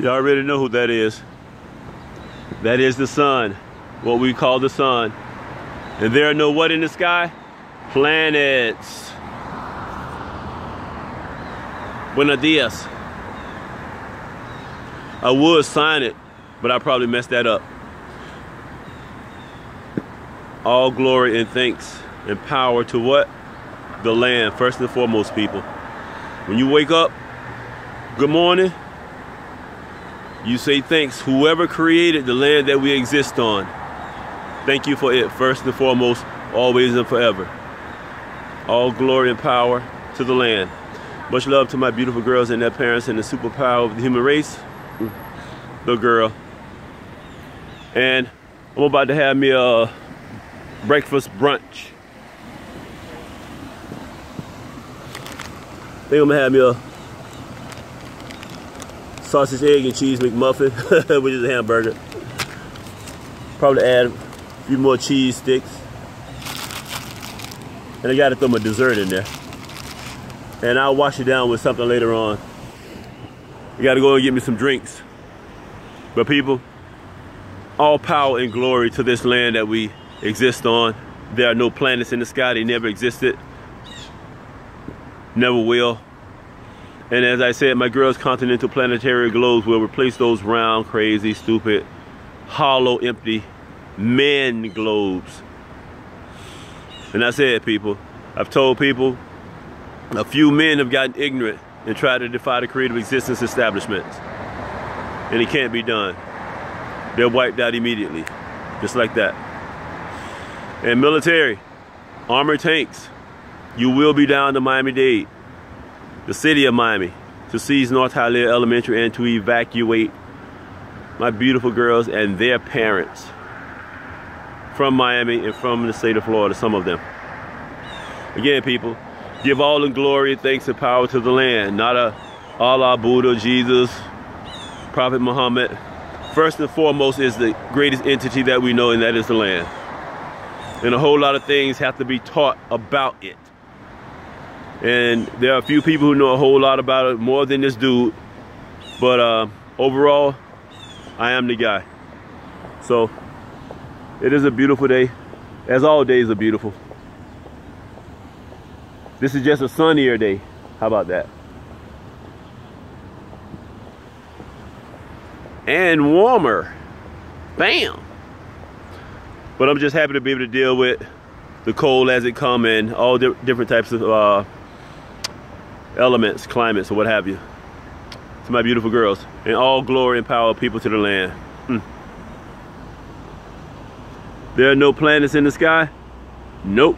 You already know who that is. That is the sun, what we call the sun. And there are no what in the sky? Planets. Buenos dias. I would sign it, but I probably messed that up. All glory and thanks and power to what? The land, first and foremost, people. When you wake up, good morning, you say thanks. Whoever created the land that we exist on, thank you for it, first and foremost, always and forever. All glory and power to the land. Much love to my beautiful girls and their parents and the superpower of the human race the girl. And I'm about to have me a breakfast brunch. I think I'm gonna have me a sausage, egg, and cheese McMuffin, which is a hamburger. Probably add a few more cheese sticks. And I gotta throw my dessert in there. And I'll wash it down with something later on. I gotta go and get me some drinks. But people, all power and glory to this land that we exist on. There are no planets in the sky. They never existed. Never will. And as I said, my girl's continental planetary globes will replace those round, crazy, stupid, hollow, empty men globes. And I said, people, I've told people, a few men have gotten ignorant and tried to defy the creative existence establishments and it can't be done. They're wiped out immediately, just like that. And military, armored tanks, you will be down to Miami-Dade, the city of Miami, to seize North Hialeah Elementary and to evacuate my beautiful girls and their parents from Miami and from the state of Florida, some of them. Again, people, give all the glory, thanks, and power to the land, not a Allah, Buddha, Jesus, Prophet Muhammad, first and foremost is the greatest entity that we know and that is the land. And a whole lot of things have to be taught about it. And there are a few people who know a whole lot about it, more than this dude. But uh, overall, I am the guy. So, it is a beautiful day. As all days are beautiful. This is just a sunnier day. How about that? and warmer. Bam! But I'm just happy to be able to deal with the cold as it come in, all di different types of uh, elements, climates, or what have you. To my beautiful girls. And all glory and power people to the land. Mm. There are no planets in the sky? Nope.